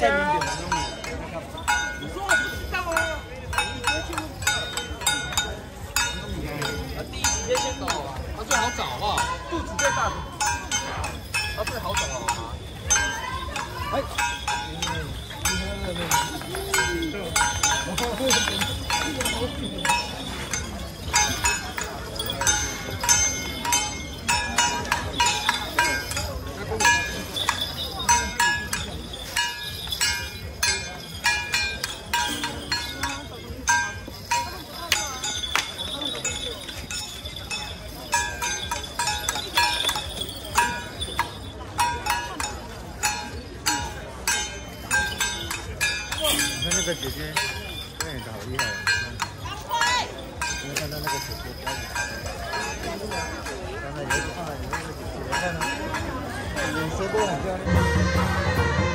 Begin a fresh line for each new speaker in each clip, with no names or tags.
在零点钟。你说我不知道啊？第一时间先走啊，啊最好找好不好？肚子最大的，啊最好找好吗？哎。
姐姐，那也好厉害啊！你看到那个姐姐，刚才有一个放在里面那个姐姐，看到，脸色都很漂亮。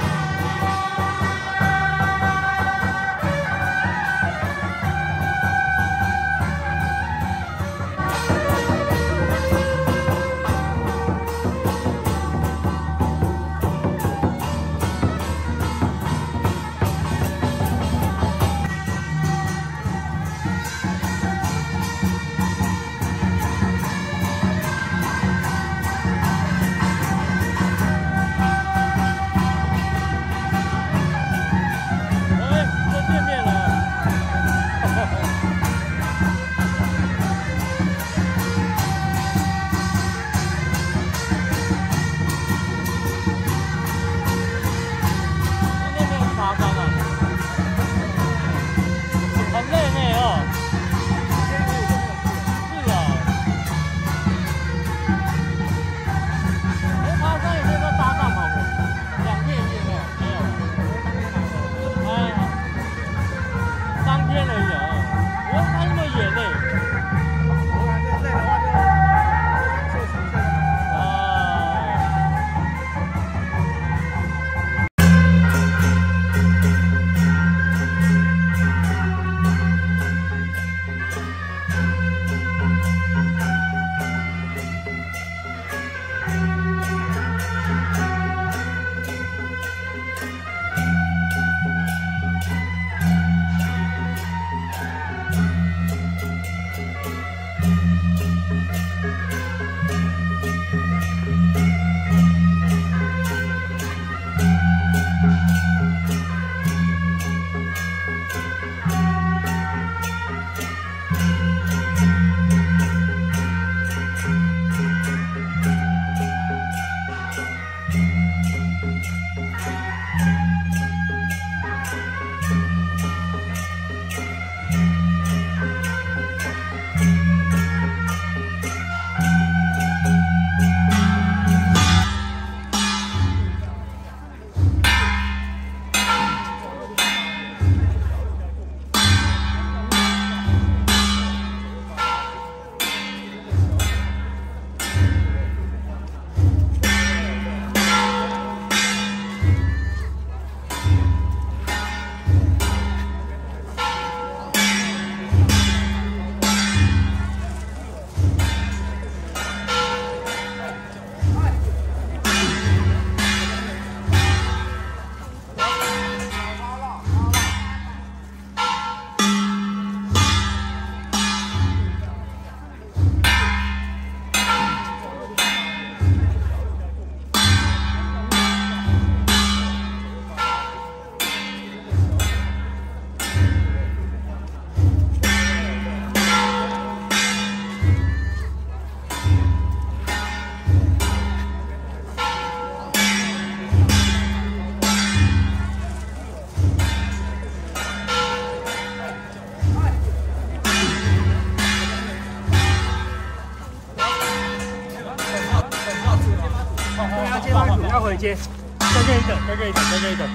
接，再这一等，再这一等，再这一等。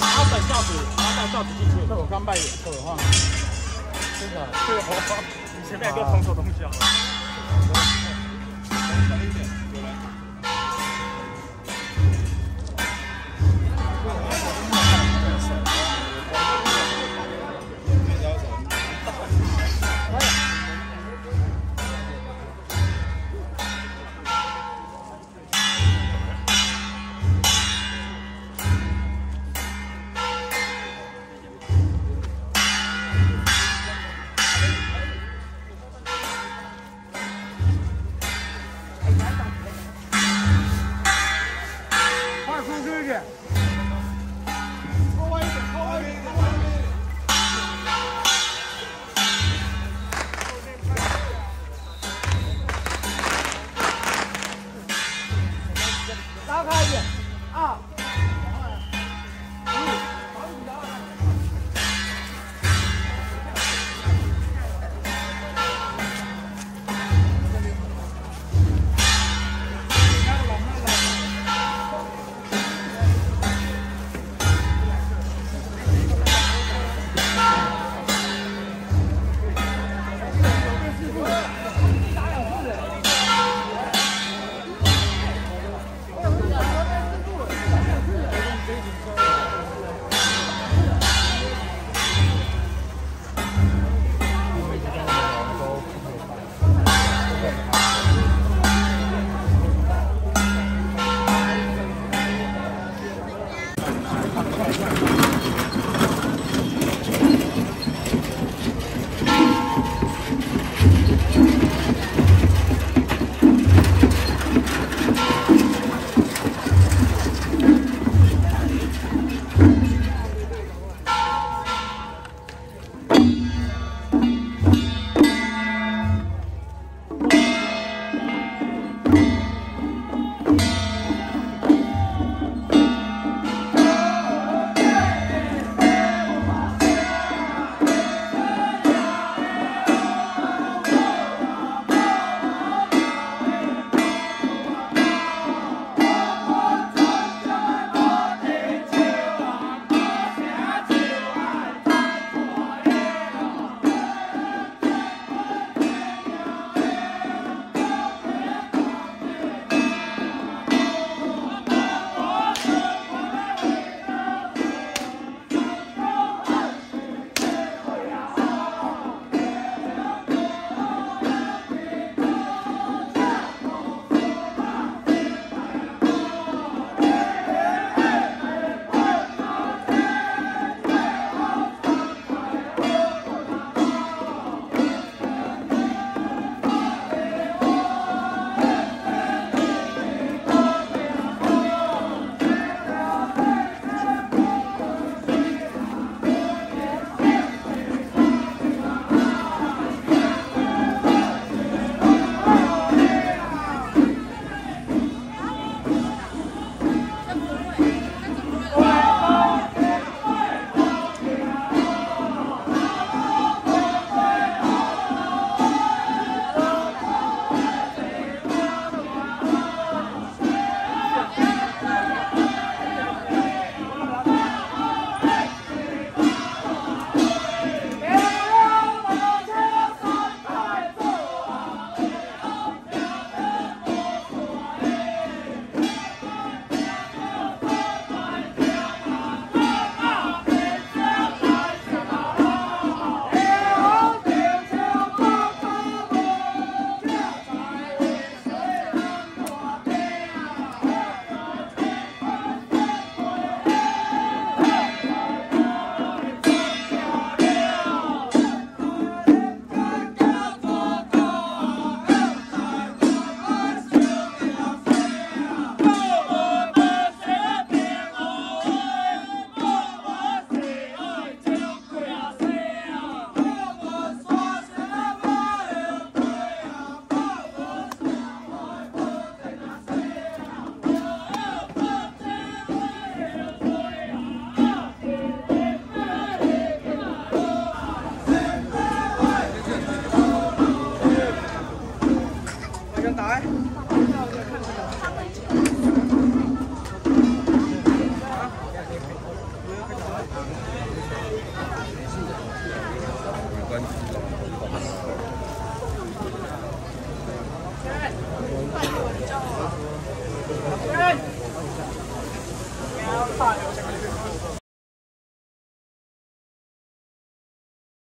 阿等轿子，阿等轿子进去。这我刚拜眼错的话，真的，这个我，你前面有个同手东西啊。